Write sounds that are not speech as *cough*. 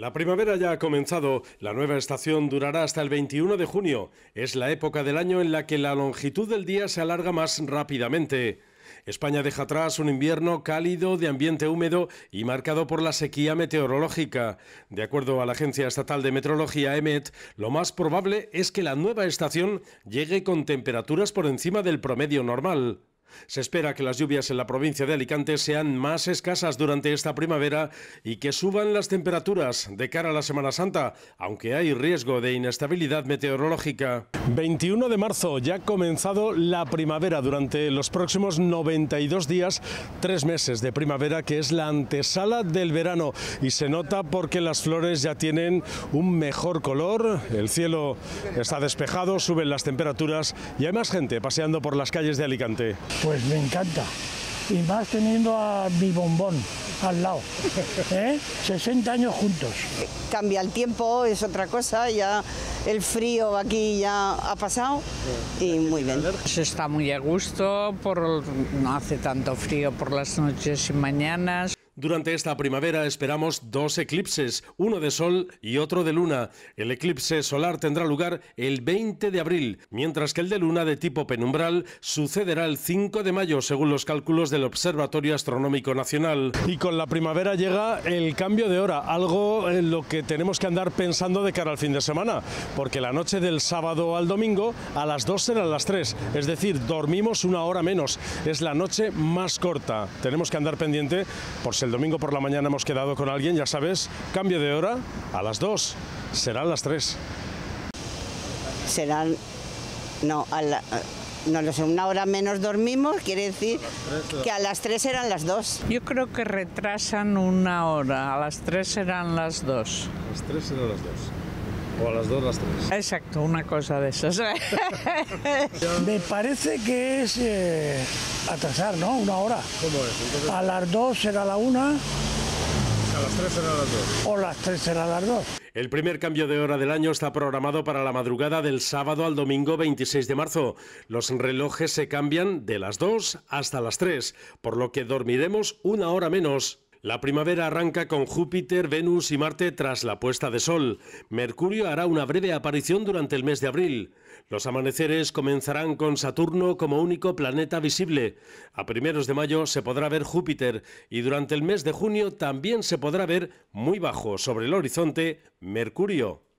La primavera ya ha comenzado, la nueva estación durará hasta el 21 de junio. Es la época del año en la que la longitud del día se alarga más rápidamente. España deja atrás un invierno cálido, de ambiente húmedo y marcado por la sequía meteorológica. De acuerdo a la Agencia Estatal de Meteorología EMET, lo más probable es que la nueva estación llegue con temperaturas por encima del promedio normal. Se espera que las lluvias en la provincia de Alicante sean más escasas durante esta primavera y que suban las temperaturas de cara a la Semana Santa, aunque hay riesgo de inestabilidad meteorológica. 21 de marzo ya ha comenzado la primavera durante los próximos 92 días, tres meses de primavera que es la antesala del verano y se nota porque las flores ya tienen un mejor color, el cielo está despejado, suben las temperaturas y hay más gente paseando por las calles de Alicante. Pues me encanta. Y más teniendo a mi bombón al lado. ¿eh? 60 años juntos. Cambia el tiempo, es otra cosa, ya el frío aquí ya ha pasado y muy bien. Se está muy a gusto, por, no hace tanto frío por las noches y mañanas. Durante esta primavera esperamos dos eclipses, uno de sol y otro de luna. El eclipse solar tendrá lugar el 20 de abril, mientras que el de luna de tipo penumbral sucederá el 5 de mayo, según los cálculos del Observatorio Astronómico Nacional. Y con la primavera llega el cambio de hora, algo en lo que tenemos que andar pensando de cara al fin de semana, porque la noche del sábado al domingo a las 2 serán las 3, es decir, dormimos una hora menos. Es la noche más corta. Tenemos que andar pendiente por si domingo por la mañana hemos quedado con alguien, ya sabes, cambio de hora a las 2, serán las 3. Serán, no, a la, no lo sé, una hora menos dormimos, quiere decir que a las 3 eran las 2. Yo creo que retrasan una hora, a las 3 serán las 2. A las 3 serán las 2. O a las 2 las 3. Exacto, una cosa de esas. *laughs* Me parece que es eh, atrasar, ¿no? Una hora. ¿Cómo es? Entonces, A las 2 será la 1 a las 3 serán las 2. o las 3 será las 2. El primer cambio de hora del año está programado para la madrugada del sábado al domingo 26 de marzo. Los relojes se cambian de las 2 hasta las 3, por lo que dormiremos una hora menos. La primavera arranca con Júpiter, Venus y Marte tras la puesta de sol. Mercurio hará una breve aparición durante el mes de abril. Los amaneceres comenzarán con Saturno como único planeta visible. A primeros de mayo se podrá ver Júpiter y durante el mes de junio también se podrá ver muy bajo sobre el horizonte Mercurio.